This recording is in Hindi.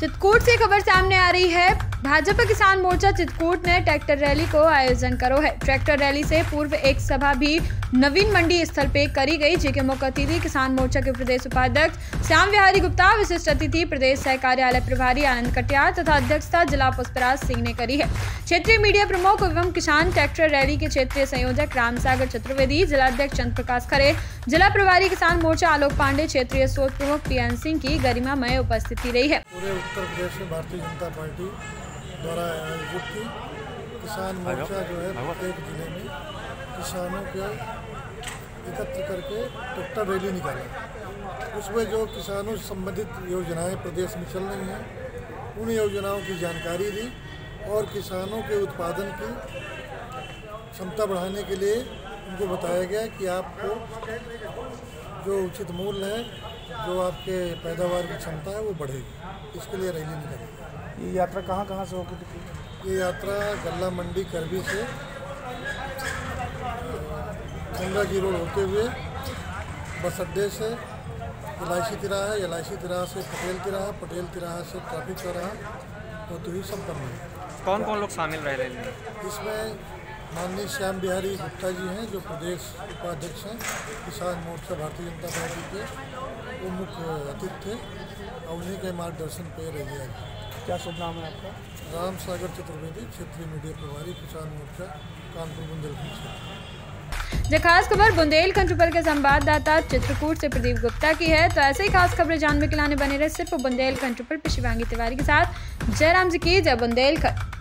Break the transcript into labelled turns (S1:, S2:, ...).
S1: to चित्रकूट से खबर सामने आ रही है। भाजपा किसान मोर्चा चित्रकूट ने ट्रैक्टर रैली को आयोजन करो है। ट्रैक्टर रैली से पूर्व एक सभा भी नवीन मंडी स्थल पे करी गई जिसके मुख्य अतिथि किसान मोर्चा के प्रदेश उपाध्यक्ष श्याम बिहारी गुप्ता, विशिष्ट अतिथि प्रदेश सह कार्यालय प्रभारी आनंद कटियार तथा अध्यक्षता जिला पुष्पराज सिंह ने करी है। क्षेत्रीय मीडिया प्रमुख एवं किसान ट्रैक्टर रैली के क्षेत्रीय संयोजक राम सागर चतुर्वेदी, जिलाध्यक्ष चंद्र प्रकाश खरे, जिला प्रभारी किसान मोर्चा आलोक पांडे, क्षेत्रीय सोच प्रमुख पीएन सिंह की गरिमामय उपस्थिति रही है।
S2: पूरे उत्तर प्रदेश में भारतीय जनता पार्टी द्वारा आयोजित की। किसान मोर्चा जो है प्रत्येक ज़िले में किसानों के एकत्र करके ट्रैक्टर रैली निकाला। उसमें जो किसानों से संबंधित योजनाएँ प्रदेश में चल रही हैं उन योजनाओं की जानकारी दी और किसानों के उत्पादन की क्षमता बढ़ाने के लिए उनको बताया गया कि आपको जो उचित मूल्य है जो आपके पैदावार की क्षमता है वो बढ़ेगी। इसके लिए रैली निकाली
S3: ये यात्रा कहाँ कहाँ से होकर
S2: ये यात्रा गल्ला मंडी करवी से गंगा जी रोड होते हुए बस अड्डे से एल तिराहा एल आई तिराहा से पटेल तिराहा पटेल तिराहा से ट्रैफ़िक चौराहा होते हुए संपन्न हुई
S4: कौन कौन लोग शामिल रहे रैली
S2: इसमें माननीय श्याम बिहारी गुप्ता जी हैं जो प्रदेश उपाध्यक्ष हैं किसान मोर्चा भारतीय जनता पार्टी के वो मुख्य अतिथि थे और उन्हीं के मार्गदर्शन पे रैली आई
S3: क्या शुभ नाम है आपका?
S2: राम सागर चतुर्वेदी क्षेत्रीय मीडिया प्रभारी किसान मोर्चा कानपुर बुंदेलखंड क्षेत्र
S1: जो खास खबर बुंदेलखंड ट्रिपल के संवाददाता चित्रकूट से प्रदीप गुप्ता की है तो ऐसे ही खास खबरें जानने के लाने बने रहे सिर्फ़ बुंदेलखंड ट्रिपल पे शिवांगी तिवारी के साथ। जयराम जी की जय बुंदेलखंड।